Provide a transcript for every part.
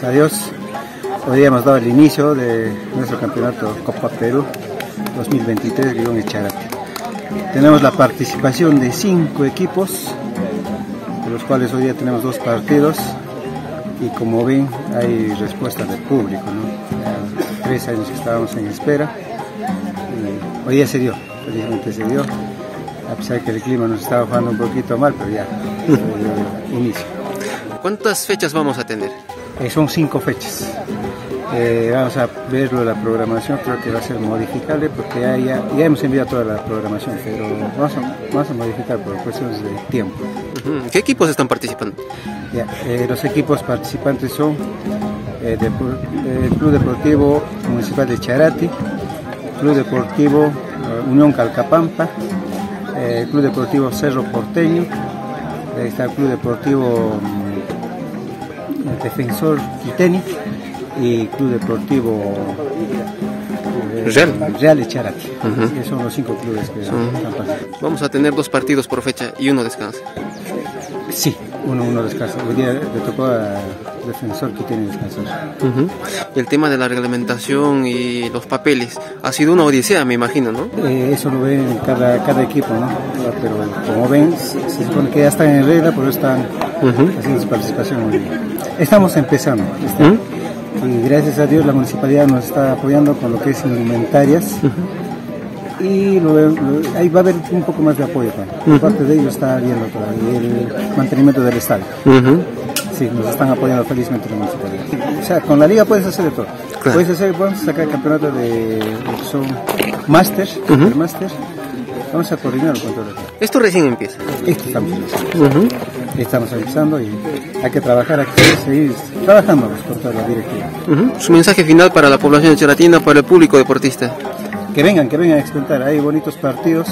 gracias a Dios. Hoy hemos dado el inicio de nuestro campeonato Copa Perú 2023 Guión. Tenemos la participación de cinco equipos, de los cuales hoy día tenemos dos partidos y como ven hay respuesta del público. tres años que estábamos en espera hoy día se dio, felizmente se dio, a pesar de que el clima nos estaba jugando un poquito mal, pero ya, inicio. ¿Cuántas fechas vamos a tener? Eh, son cinco fechas. Eh, vamos a verlo la programación, creo que va a ser modificable porque ya, ya, hemos enviado toda la programación, pero vamos a, vamos a modificar por cuestiones de tiempo. ¿Qué equipos están participando? Ya, eh, los equipos participantes son el Club Deportivo Municipal de Charati, Club Deportivo Unión Calcapampa, Club Deportivo Cerro Porteño, está el Club Deportivo mm, Defensor Quiteni y Club Deportivo eh, Real. Real Echarati. Son los cinco clubes que están participando. Vamos a tener dos partidos por fecha y uno descansa. Sí, uno, uno descansa. Hoy día le tocó a defensor que tiene descansar. El tema de la reglamentación y los papeles ha sido una odisea, me imagino, ¿no? Eh, eso lo ven cada, cada equipo, ¿no? Pero como ven, se supone que ya están en regla, por eso están haciendo su participación hoy día. Estamos empezando. y gracias a Dios la municipalidad nos está apoyando con lo que es inventarias y ahí va a haber un poco más de apoyo también. Parte de ello está viendo todavía el mantenimiento del estadio. Sí, nos están apoyando felizmente la municipalidad. O sea, con la liga puedes hacer de todo. Puedes hacer, vamos a sacar el campeonato de, son masters, masters. Vamos a coordinar con todo Esto recién empieza. Esto estamos. Estamos empezando y hay que trabajar, hay que seguir trabajando por toda la directiva. Su mensaje final para la población de Charatina, para el público deportista que vengan, que vengan a experimentar. Hay bonitos partidos,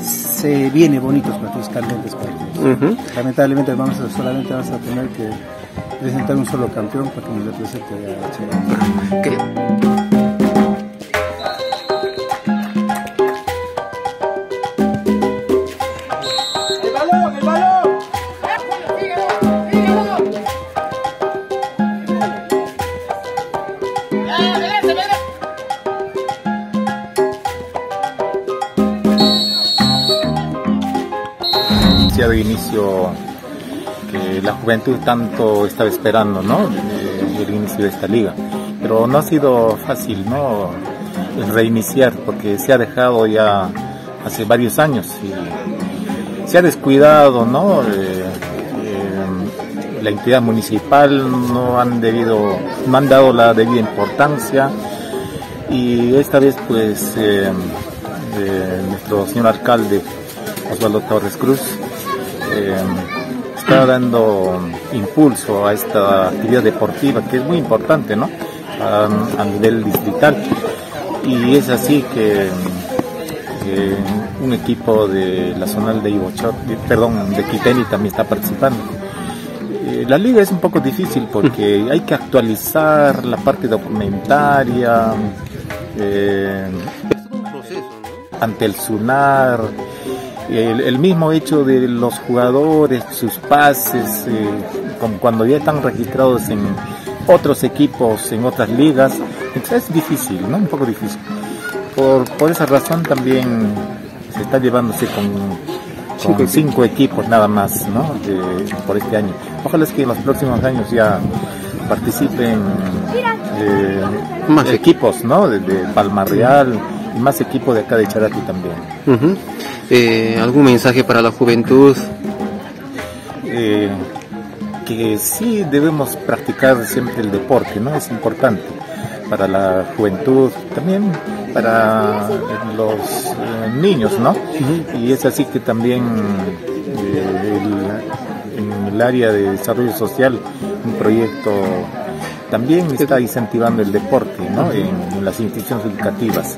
se viene bonitos partidos, candentes partidos. Lamentablemente vamos a, solamente vamos a tener que presentar un solo campeón para que nos represente a Chile. de inicio que la juventud tanto estaba esperando, ¿no? El, inicio de esta liga. Pero no ha sido fácil, ¿no? Reiniciar, porque se ha dejado ya hace varios años y se ha descuidado, ¿no? Eh, eh, la entidad municipal no han debido, no han dado la debida importancia y esta vez pues eh, nuestro señor alcalde Osvaldo Torres Cruz eh, está dando impulso a esta actividad deportiva que es muy importante, ¿no? A, nivel distrital. Y es así que un equipo de la zona de Ibochot, perdón, de Quiteni también está participando. Eh, la liga es un poco difícil porque hay que actualizar la parte documentaria eh, ante el SUNAR el, mismo hecho de los jugadores, sus pases, eh, como cuando ya están registrados en otros equipos, en otras ligas, entonces es difícil, ¿no? Un poco difícil. Por, por esa razón también se está llevándose con, con cinco, equipos nada más, ¿no? por este año. Ojalá es que en los próximos años ya participen eh, más equipos, ¿no? De, de Palma Real y más equipos de acá de Charati también. Eh, ¿Algún mensaje para la juventud? Eh, que sí debemos practicar siempre el deporte, ¿no? Es importante para la juventud, también para los eh, niños, ¿no? Y es así que también en el área de desarrollo social, un proyecto también está incentivando el deporte, ¿no? En, las instituciones educativas.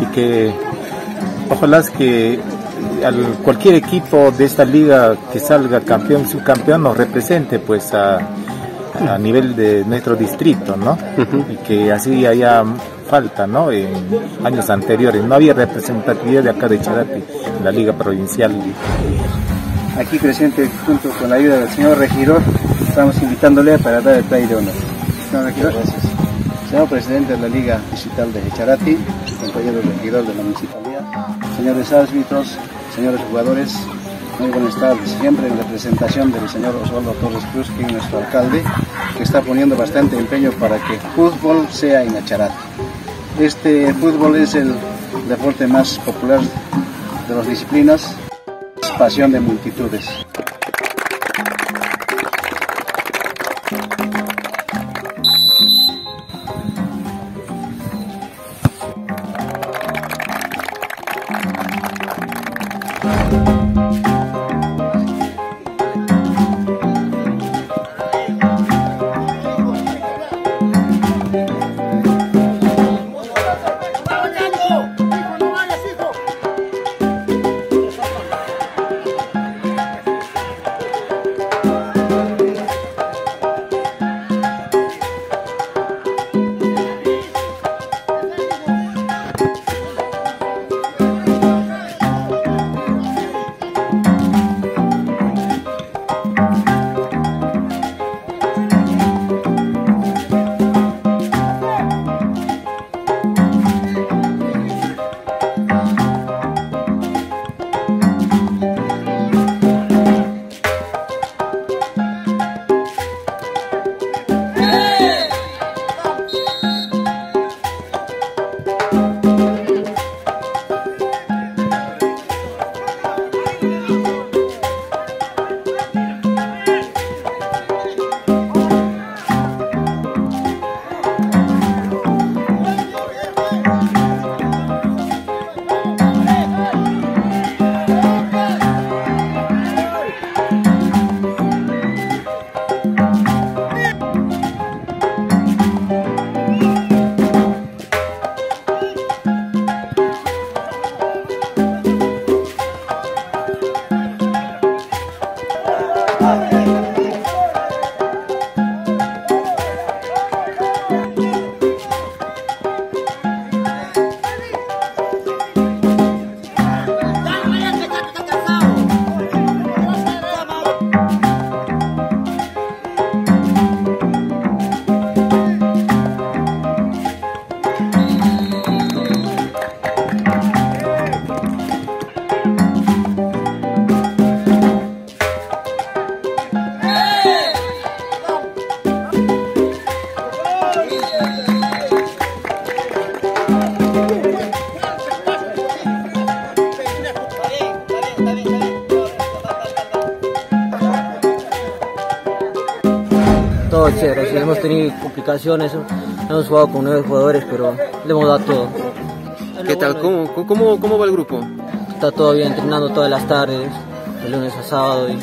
Y que ojalá es que al cualquier equipo de esta liga que salga campeón, subcampeón, nos represente pues a, a nivel de nuestro distrito, ¿no? Y que así haya falta, ¿no? En años anteriores no había representatividad de acá de Charate en la liga provincial. Aquí presente junto con la ayuda del señor regidor, estamos invitándole para dar el play de honor. Gracias. Señor presidente de la Liga Digital de Echarati, compañero regidor de la municipalidad, señores árbitros, señores jugadores, muy buenas tardes. Siempre en representación del señor Osvaldo Torres Cruz, que es nuestro alcalde, que está poniendo bastante empeño para que fútbol sea en Echarati. Este fútbol es el deporte más popular de las disciplinas, pasión de multitudes. Todo chévere. Sí, hemos tenido complicaciones, hemos jugado con nueve jugadores, pero le hemos dado todo. ¿Qué tal? ¿Cómo, cómo, ¿Cómo va el grupo? Está todo bien, entrenando todas las tardes, de lunes a sábado. Y...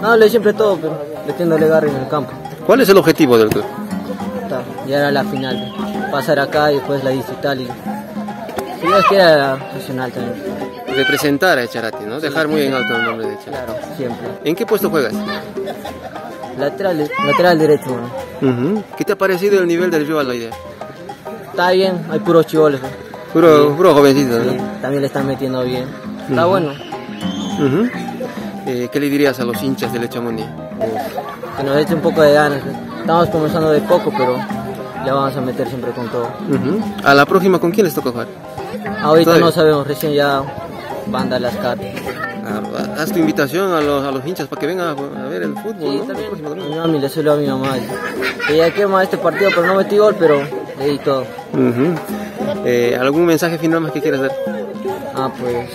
Dándole siempre todo, pero metiéndole garra en el campo. ¿Cuál es el objetivo del club? Está, llegar a la final, pasar acá y después la digital y si Dios quiere la nacional también. Representar a Echarati, ¿no? Dejar muy en alto el nombre de Echarati. Claro, siempre. ¿En qué puesto juegas? Lateral, lateral derecho, bueno. ¿Qué te ha parecido el nivel del rival hoy día? Está bien, hay puros chivoles. ¿no? Puro, puro jovencito, Sí, ¿no? también le están metiendo bien. Está bueno. Eh, ¿Qué le dirías a los hinchas del Echamundi? que nos eche un poco de ganas. Estamos comenzando de poco, pero ya vamos a meter siempre con todo. A la próxima, ¿con quién les toca jugar? Ahorita Todavía. no sabemos, recién ya van a dar las cartas. Ah, Haz tu invitación a los, a los hinchas para que vengan a, a ver el fútbol, Sí, ¿no? También. A mi mami le suelo a mi mamá. Ya quema este partido, pero no metí gol, pero le di todo. Eh, ¿Algún mensaje final más que quieras dar? Ah, pues.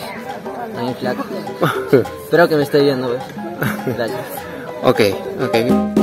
También flaco. Espero que me esté viendo, pues. Gracias. ok, ok.